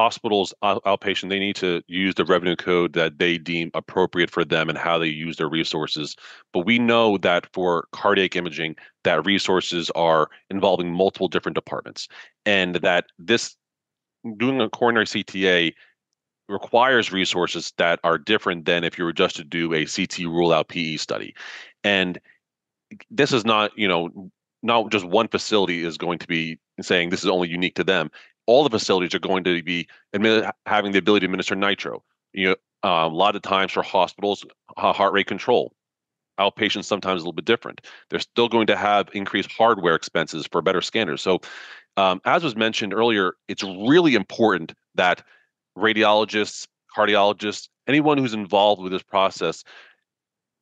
hospitals outpatient they need to use the revenue code that they deem appropriate for them and how they use their resources. But we know that for cardiac imaging that resources are involving multiple different departments and that this doing a coronary cta requires resources that are different than if you were just to do a ct rule out pe study. And this is not you know not just one facility is going to be saying this is only unique to them all the facilities are going to be having the ability to administer nitro. You know, uh, a lot of times for hospitals, heart rate control. Outpatients sometimes a little bit different. They're still going to have increased hardware expenses for better scanners. So, um, as was mentioned earlier, it's really important that radiologists, cardiologists, anyone who's involved with this process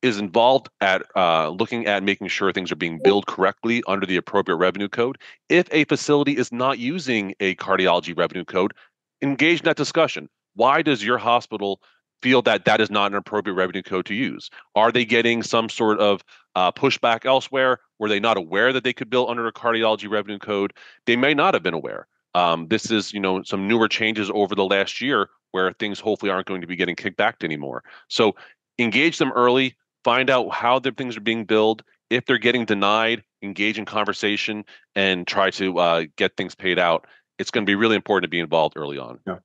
is involved at uh, looking at making sure things are being billed correctly under the appropriate revenue code. If a facility is not using a cardiology revenue code, engage in that discussion. Why does your hospital feel that that is not an appropriate revenue code to use? Are they getting some sort of uh, pushback elsewhere? Were they not aware that they could bill under a cardiology revenue code? They may not have been aware. Um, this is, you know, some newer changes over the last year where things hopefully aren't going to be getting kicked back anymore. So engage them early, find out how the things are being billed. If they're getting denied, engage in conversation and try to uh, get things paid out. It's going to be really important to be involved early on. Yeah.